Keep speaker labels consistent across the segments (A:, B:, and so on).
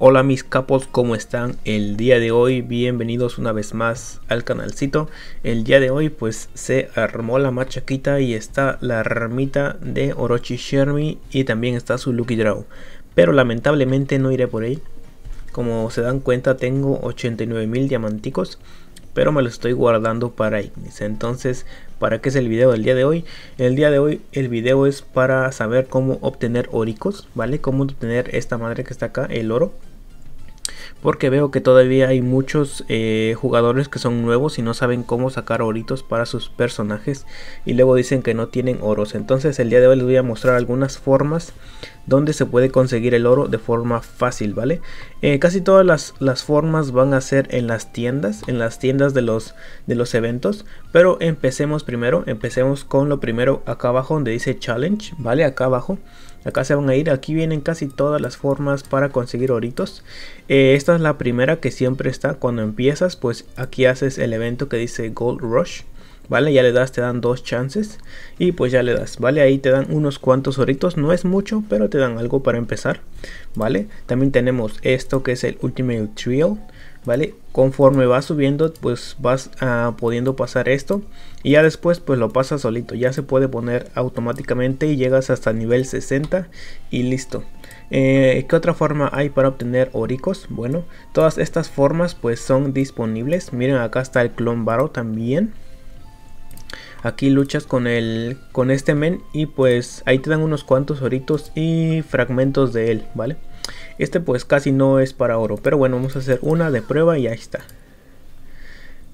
A: Hola mis capos, ¿cómo están? El día de hoy, bienvenidos una vez más al canalcito. El día de hoy pues se armó la machaquita y está la ramita de Orochi Shermie y también está su Lucky Draw. Pero lamentablemente no iré por ahí. Como se dan cuenta tengo 89 mil diamanticos pero me lo estoy guardando para Ignis. Entonces, ¿para qué es el video del día de hoy? El día de hoy el video es para saber cómo obtener oricos, ¿vale? Cómo obtener esta madre que está acá, el oro porque veo que todavía hay muchos eh, jugadores que son nuevos y no saben cómo sacar oritos para sus personajes y luego dicen que no tienen oros. Entonces el día de hoy les voy a mostrar algunas formas donde se puede conseguir el oro de forma fácil, ¿vale? Eh, casi todas las, las, formas van a ser en las tiendas, en las tiendas de los, de los eventos, pero empecemos primero, empecemos con lo primero acá abajo donde dice challenge, ¿vale? Acá abajo. Acá se van a ir, aquí vienen casi todas las formas para conseguir oritos. Eh, esta es la primera que siempre está cuando empiezas, pues aquí haces el evento que dice Gold Rush. ¿Vale? Ya le das, te dan dos chances y pues ya le das, ¿vale? Ahí te dan unos cuantos oritos, no es mucho, pero te dan algo para empezar, ¿vale? También tenemos esto que es el Ultimate Trio, ¿vale? Conforme vas subiendo, pues vas uh, pudiendo pasar esto y ya después pues lo pasas solito, ya se puede poner automáticamente y llegas hasta nivel 60 y listo. Eh, ¿Qué otra forma hay para obtener oricos? Bueno, todas estas formas pues son disponibles. Miren acá está el clon Baro también. Aquí luchas con el con este men y pues ahí te dan unos cuantos oritos y fragmentos de él, ¿vale? Este pues casi no es para oro, pero bueno, vamos a hacer una de prueba y ahí está.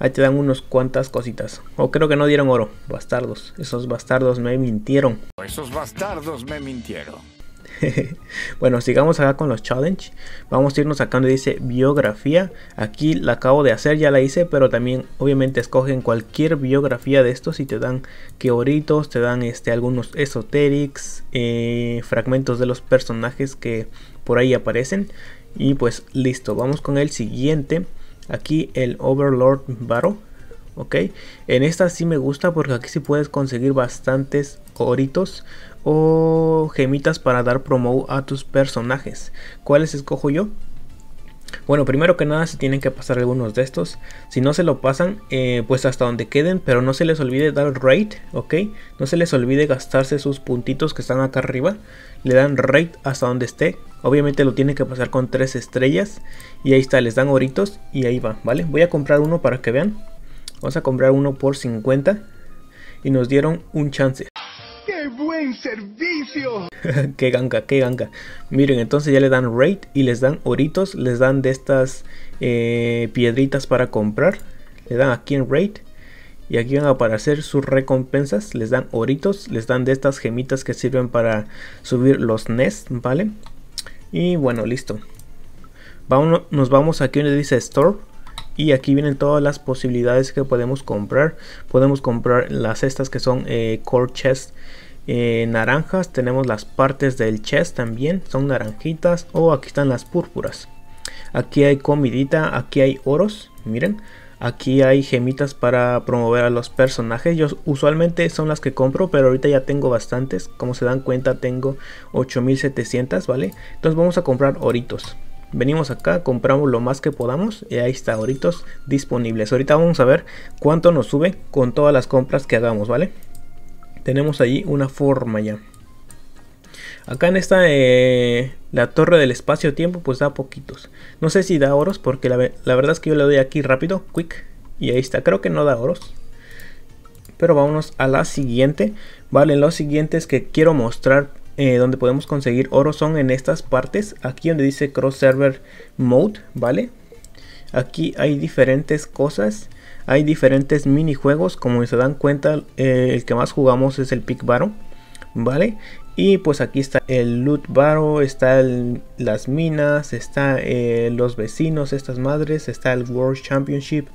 A: Ahí te dan unos cuantas cositas. O creo que no dieron oro. Bastardos. Esos bastardos me mintieron.
B: Esos bastardos me mintieron.
A: bueno, sigamos acá con los challenge. Vamos a irnos acá donde dice biografía. Aquí la acabo de hacer, ya la hice, pero también obviamente escogen cualquier biografía de estos y te dan que oritos, te dan este, algunos esoterics, eh, fragmentos de los personajes que por ahí aparecen. Y pues listo, vamos con el siguiente. Aquí el Overlord Battle. Ok, en esta sí me gusta porque aquí sí puedes conseguir bastantes oritos o gemitas para dar promo a tus personajes. ¿Cuáles escojo yo? Bueno, primero que nada se tienen que pasar algunos de estos. Si no se lo pasan, eh, pues hasta donde queden. Pero no se les olvide dar rate, ¿ok? No se les olvide gastarse sus puntitos que están acá arriba. Le dan rate hasta donde esté. Obviamente lo tienen que pasar con 3 estrellas. Y ahí está, les dan oritos y ahí va, ¿vale? Voy a comprar uno para que vean. Vamos a comprar uno por 50. Y nos dieron un chance.
B: ¡Qué buen servicio!
A: qué ganga, qué ganga. Miren, entonces ya le dan rate y les dan oritos, les dan de estas eh, piedritas para comprar. Le dan aquí en rate. Y aquí van a aparecer sus recompensas. Les dan oritos, les dan de estas gemitas que sirven para subir los nests, ¿vale? Y bueno, listo. Vamos, nos vamos aquí donde dice Store. Y aquí vienen todas las posibilidades que podemos comprar. Podemos comprar las estas que son eh, Core Chest eh, naranjas. Tenemos las partes del chest también. Son naranjitas. O aquí están las púrpuras. Aquí hay comidita. Aquí hay oros. Miren. Aquí hay gemitas para promover a los personajes. Yo usualmente son las que compro, pero ahorita ya tengo bastantes. Como se dan cuenta, tengo 8700, ¿vale? Entonces vamos a comprar oritos. Venimos acá, compramos lo más que podamos y ahí está, oritos disponibles. Ahorita vamos a ver cuánto nos sube con todas las compras que hagamos, ¿vale? Tenemos allí una forma ya. Acá en esta, eh, la torre del espacio-tiempo, pues da poquitos. No sé si da oros, porque la, la, verdad es que yo le doy aquí rápido, quick. Y ahí está, creo que no da oros. Pero vámonos a la siguiente. Vale, los siguientes que quiero mostrar eh, donde podemos conseguir oro son en estas partes. Aquí donde dice Cross Server Mode, ¿vale? Aquí hay diferentes cosas. Hay diferentes minijuegos. Como se dan cuenta, eh, el que más jugamos es el Pick Baro, ¿vale? Y pues aquí está el Loot Baro, está las minas, está eh, los vecinos, estas madres, está el World Championship.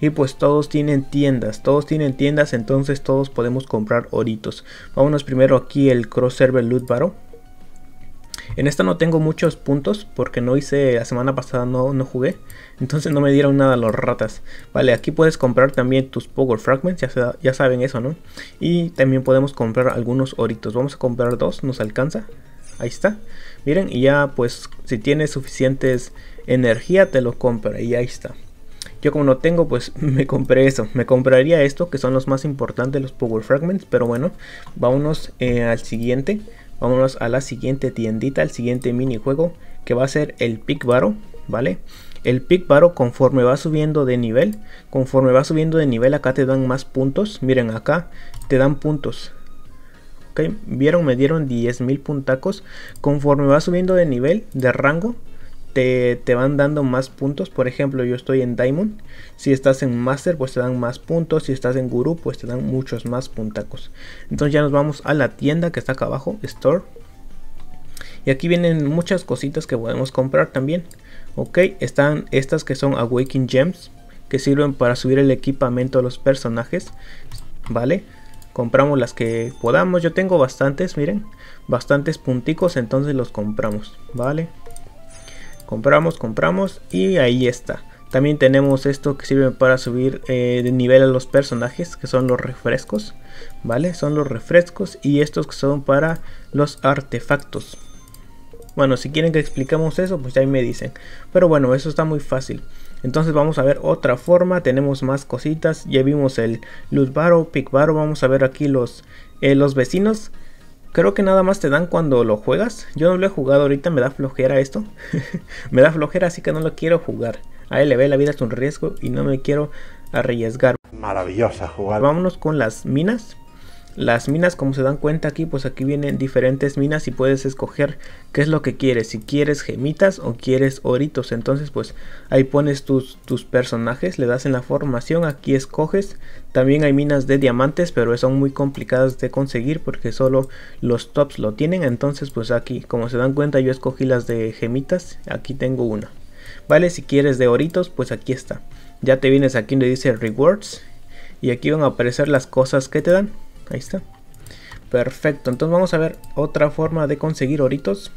A: Y pues todos tienen tiendas, todos tienen tiendas, entonces todos podemos comprar oritos. Vámonos primero aquí el Cross Server Loot Baro. En esta no tengo muchos puntos porque no hice, la semana pasada no, no jugué. Entonces no me dieron nada los ratas. Vale, aquí puedes comprar también tus Power Fragments, ya, ya saben eso, ¿no? Y también podemos comprar algunos oritos. Vamos a comprar dos, nos alcanza. Ahí está. Miren, y ya pues si tienes suficientes energía te lo compra y ahí está. Yo como no tengo, pues me compré eso. Me compraría esto, que son los más importantes, los Power Fragments. Pero bueno, vámonos eh, al siguiente. Vámonos a la siguiente tiendita, al siguiente minijuego, que va a ser el Pick Baro, ¿vale? El Pick Baro conforme va subiendo de nivel, conforme va subiendo de nivel acá te dan más puntos. Miren acá te dan puntos. ¿Ok? Vieron, me dieron 10.000 puntacos. Conforme va subiendo de nivel, de rango, te, van dando más puntos. Por ejemplo, yo estoy en Diamond. Si estás en Master, pues te dan más puntos. Si estás en Guru, pues te dan muchos más puntacos. Entonces ya nos vamos a la tienda que está acá abajo, Store. Y aquí vienen muchas cositas que podemos comprar también. Ok, están estas que son Awakening Gems. Que sirven para subir el equipamiento a los personajes. Vale. Compramos las que podamos. Yo tengo bastantes, miren. Bastantes punticos, entonces los compramos. Vale. Compramos, compramos y ahí está. También tenemos esto que sirve para subir eh, de nivel a los personajes, que son los refrescos, ¿vale? Son los refrescos y estos que son para los artefactos. Bueno, si quieren que explicamos eso, pues ahí me dicen. Pero bueno, eso está muy fácil. Entonces vamos a ver otra forma, tenemos más cositas. Ya vimos el Luz Baro, Pick Baro, vamos a ver aquí los, eh, los vecinos. Creo que nada más te dan cuando lo juegas. Yo no lo he jugado ahorita, me da flojera esto. me da flojera, así que no lo quiero jugar. A ve la vida es un riesgo y no me quiero arriesgar.
B: Maravillosa jugar.
A: Vámonos con las minas. Las minas, como se dan cuenta aquí, pues aquí vienen diferentes minas y puedes escoger qué es lo que quieres. Si quieres gemitas o quieres oritos. Entonces, pues ahí pones tus, tus personajes, le das en la formación, aquí escoges. También hay minas de diamantes, pero son muy complicadas de conseguir porque solo los tops lo tienen. Entonces, pues aquí, como se dan cuenta, yo escogí las de gemitas. Aquí tengo una. Vale, si quieres de oritos, pues aquí está. Ya te vienes aquí donde dice rewards. Y aquí van a aparecer las cosas que te dan. Ahí está. Perfecto, entonces vamos a ver otra forma de conseguir oritos.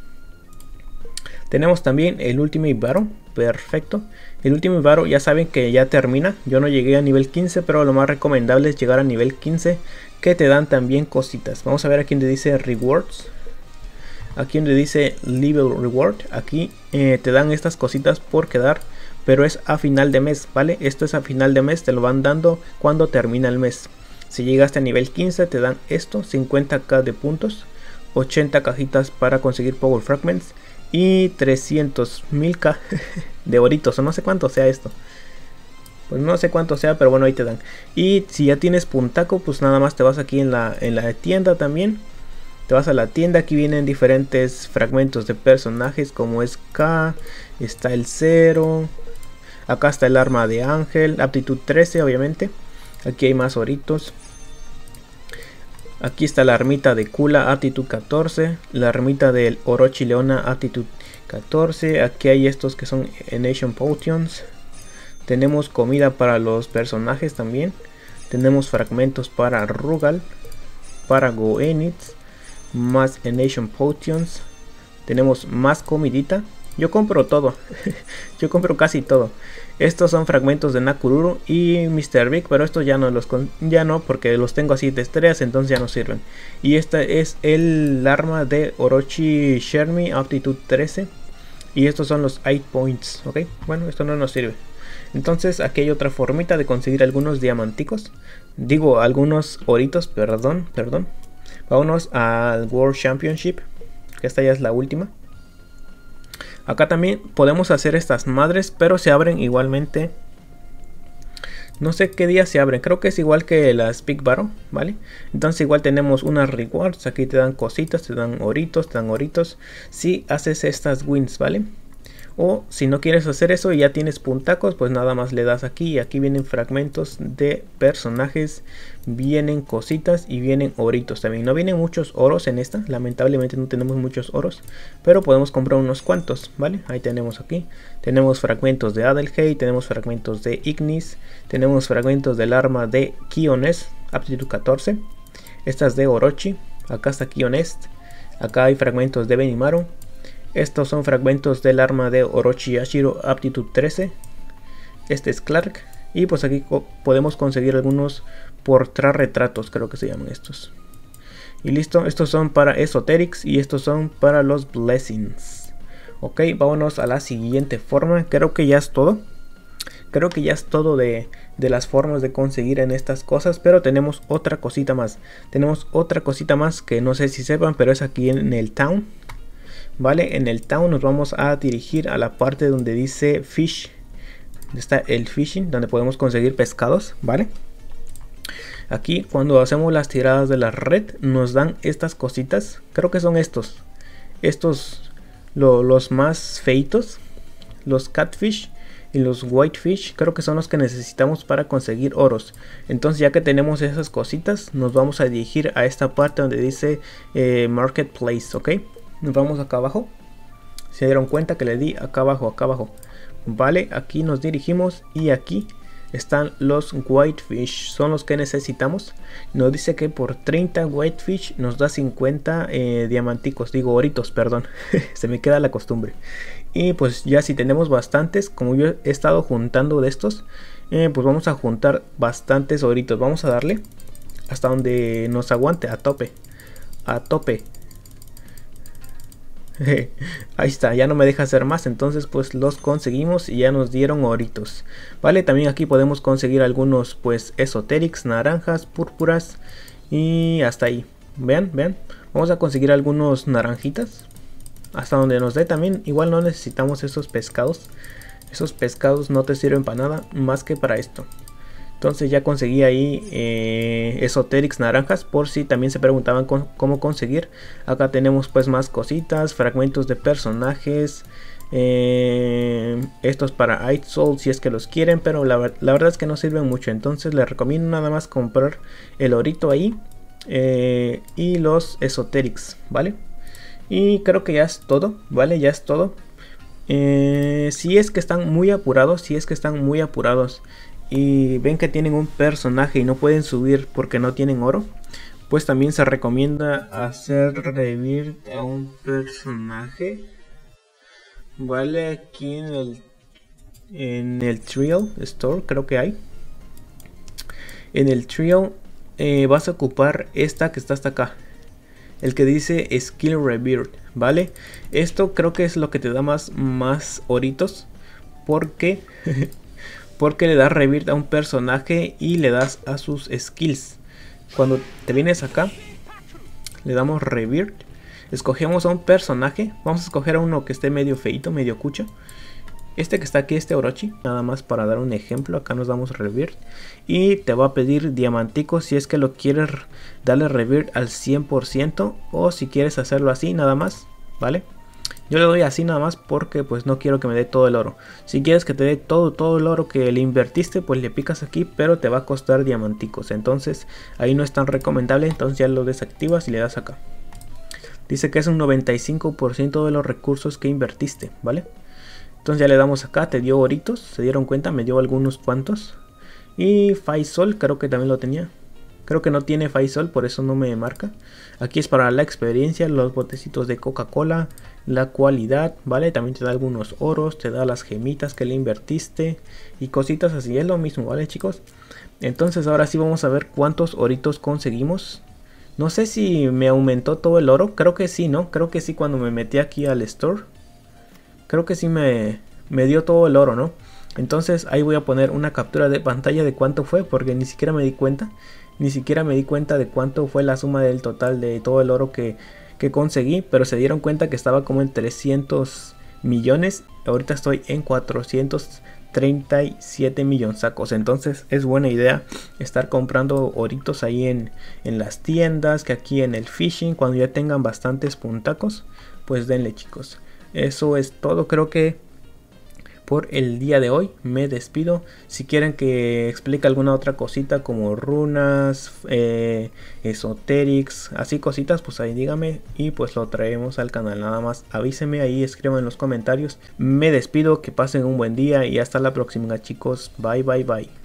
A: Tenemos también el Ultimate Battle, perfecto. El Ultimate Battle ya saben que ya termina. Yo no llegué a nivel 15, pero lo más recomendable es llegar a nivel 15, que te dan también cositas. Vamos a ver aquí donde dice Rewards. Aquí donde dice Level Reward, aquí eh, te dan estas cositas por quedar, pero es a final de mes, ¿vale? Esto es a final de mes, te lo van dando cuando termina el mes. Si llegaste a nivel 15 te dan esto, 50k de puntos, 80 cajitas para conseguir Power Fragments y 300.000k de oritos, o no sé cuánto sea esto. Pues no sé cuánto sea, pero bueno, ahí te dan. Y si ya tienes puntaco, pues nada más te vas aquí en la, en la tienda también. Te vas a la tienda, aquí vienen diferentes fragmentos de personajes como es K, está el 0, acá está el arma de ángel, aptitud 13 obviamente. Aquí hay más oritos. Aquí está la ermita de Kula, aptitud 14. La ermita del Orochi Leona, aptitud 14. Aquí hay estos que son Nation Potions. Tenemos comida para los personajes también. Tenemos fragmentos para Rugal, para Goenitz, más Nation Potions. Tenemos más comidita. Yo compro todo. Yo compro casi todo. Estos son fragmentos de Nakururu y Mr. Big, pero estos ya no los ya no porque los tengo así de estrellas, entonces ya no sirven. Y esta es el arma de Orochi Shermi Aptitud 13 y estos son los 8 points, ¿ok? Bueno, esto no nos sirve. Entonces aquí hay otra formita de conseguir algunos diamanticos. Digo, algunos oritos, perdón, perdón. Vámonos al World Championship, que esta ya es la última. Acá también podemos hacer estas madres, pero se abren igualmente. No sé qué día se abren, creo que es igual que las Big Barrow, ¿vale? Entonces igual tenemos unas rewards, aquí te dan cositas, te dan oritos, te dan oritos. Si haces estas wins, ¿vale? O si no quieres hacer eso y ya tienes puntacos, pues nada más le das aquí y aquí vienen fragmentos de personajes, vienen cositas y vienen oritos también. No vienen muchos oros en esta, lamentablemente no tenemos muchos oros, pero podemos comprar unos cuantos, ¿vale? Ahí tenemos aquí, tenemos fragmentos de Adelheid, tenemos fragmentos de Ignis, tenemos fragmentos del arma de Kiones, aptitud 14, estas de Orochi, acá está Kionest, acá hay fragmentos de Benimaru, estos son fragmentos del arma de Orochi Yashiro aptitud 13. Este es Clark. Y pues aquí podemos conseguir algunos retratos, creo que se llaman estos. Y listo, estos son para Esoterics y estos son para los Blessings. Ok, vámonos a la siguiente forma. Creo que ya es todo. Creo que ya es todo de, de, las formas de conseguir en estas cosas. Pero tenemos otra cosita más. Tenemos otra cosita más que no sé si sepan, pero es aquí en el town. Vale, en el town nos vamos a dirigir a la parte donde dice fish. Está el fishing, donde podemos conseguir pescados. Vale. Aquí cuando hacemos las tiradas de la red nos dan estas cositas. Creo que son estos. Estos los más feitos. Los catfish y los whitefish. Creo que son los que necesitamos para conseguir oros. Entonces ya que tenemos esas cositas nos vamos a dirigir a esta parte donde dice eh, marketplace. Ok. Nos vamos acá abajo. Se dieron cuenta que le di acá abajo, acá abajo. Vale, aquí nos dirigimos y aquí están los whitefish, son los que necesitamos. Nos dice que por 30 whitefish nos da 50 eh, diamanticos, digo oritos, perdón, se me queda la costumbre. Y pues ya si tenemos bastantes, como yo he estado juntando de estos, eh, pues vamos a juntar bastantes oritos. Vamos a darle hasta donde nos aguante, a tope, a tope. Ahí está, ya no me deja hacer más, entonces pues los conseguimos y ya nos dieron oritos. Vale, también aquí podemos conseguir algunos pues esoterics, naranjas, púrpuras y hasta ahí. Vean, vean, vamos a conseguir algunos naranjitas. Hasta donde nos dé también, igual no necesitamos esos pescados. Esos pescados no te sirven para nada más que para esto. Entonces ya conseguí ahí eh, Esoterics naranjas por si también se preguntaban cómo conseguir. Acá tenemos pues más cositas, fragmentos de personajes. Eh, estos para Soul si es que los quieren, pero la, verdad es que no sirven mucho. Entonces les recomiendo nada más comprar el orito ahí eh, y los Esoterics, ¿vale? Y creo que ya es todo, ¿vale? Ya es todo. si es que están muy apurados, si es que están muy apurados y ven que tienen un personaje y no pueden subir porque no tienen oro, pues también se recomienda hacer revivir a un personaje. Vale, aquí en el en el Trio Store creo que hay. En el Trio eh, vas a ocupar esta que está hasta acá. El que dice Skill Rebirth, ¿vale? Esto creo que es lo que te da más, más oritos. Porque porque le das revert a un personaje y le das a sus skills. Cuando te vienes acá, le damos revert. Escogemos a un personaje. Vamos a escoger a uno que esté medio feito, medio cucho. Este que está aquí, este Orochi, nada más para dar un ejemplo, acá nos damos revert. Y te va a pedir diamanticos si es que lo quieres darle revert al 100% o si quieres hacerlo así nada más, ¿vale? Yo le doy así nada más porque pues no quiero que me dé todo el oro. Si quieres que te dé todo, todo el oro que le invertiste, pues le picas aquí, pero te va a costar diamanticos. Entonces ahí no es tan recomendable, entonces ya lo desactivas y le das acá. Dice que es un 95% de los recursos que invertiste, ¿vale? Entonces ya le damos acá, te dio oritos, se dieron cuenta, me dio algunos cuantos. Y Faisal creo que también lo tenía. Creo que no tiene Faisal, por eso no me marca. Aquí es para la experiencia, los botecitos de Coca-Cola, la cualidad, ¿vale? También te da algunos oros, te da las gemitas que le invertiste y cositas así. Es lo mismo, ¿vale, chicos? Entonces ahora sí vamos a ver cuántos oritos conseguimos. No sé si me aumentó todo el oro. Creo que sí, ¿no? Creo que sí cuando me metí aquí al store. Creo que sí me, me dio todo el oro, ¿no? Entonces ahí voy a poner una captura de pantalla de cuánto fue porque ni siquiera me di cuenta. Ni siquiera me di cuenta de cuánto fue la suma del total de todo el oro que, conseguí. Pero se dieron cuenta que estaba como en 300 millones. Ahorita estoy en 437 millones sacos. Entonces es buena idea estar comprando oritos ahí en, en las tiendas. Que aquí en el fishing. Cuando ya tengan bastantes puntacos. Pues denle chicos. Eso es todo. Creo que por el día de hoy. Me despido. Si quieren que explique alguna otra cosita como runas, eh, esoterics, así cositas, pues ahí dígame y pues lo traemos al canal. Nada más avíseme ahí, escriban en los comentarios. Me despido, que pasen un buen día y hasta la próxima chicos. Bye bye bye.